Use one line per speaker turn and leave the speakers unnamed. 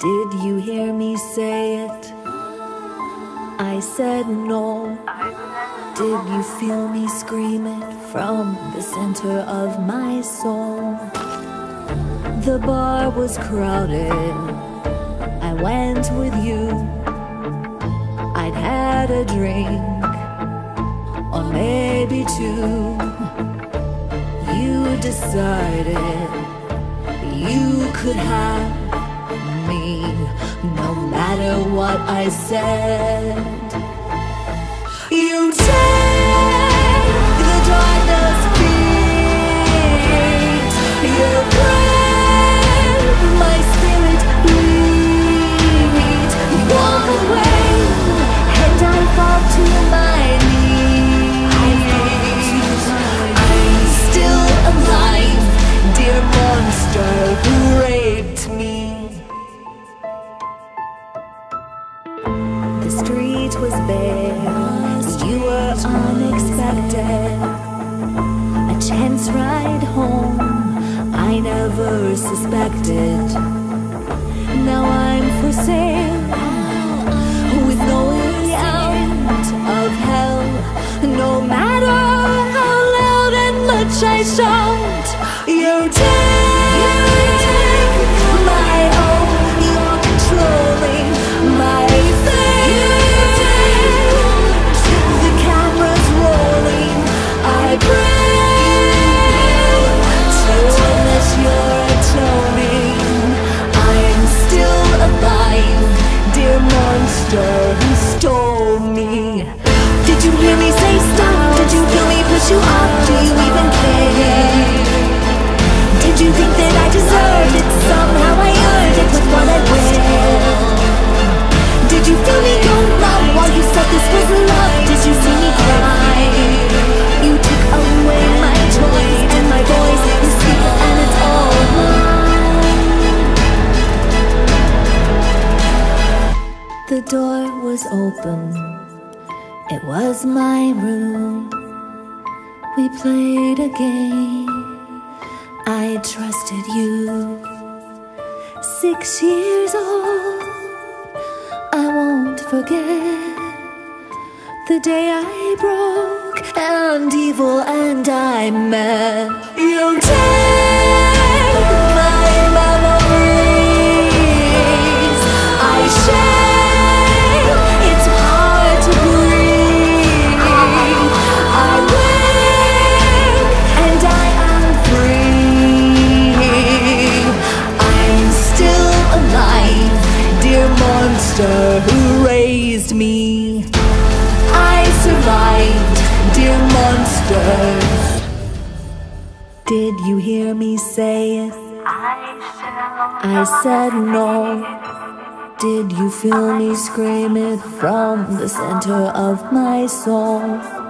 Did you hear me say it? I said no. Did you feel me scream it from the center of my soul? The bar was crowded. I went with you. I'd had a drink, or maybe two. You decided you could have no matter what I said. You take the darkness beat. You break my spirit bleed. You walk away The street was bare, you were unexpected. A chance ride home, I never suspected. Now I'm for sale, with no way out of hell. No matter how loud and much I shout, you're take The door was open. It was my room. We played a game. I trusted you. Six years old. I won't forget the day I broke and evil and I met. You survived, dear monsters. Did you hear me say it? I said no. Did you feel me scream it from the center of my soul?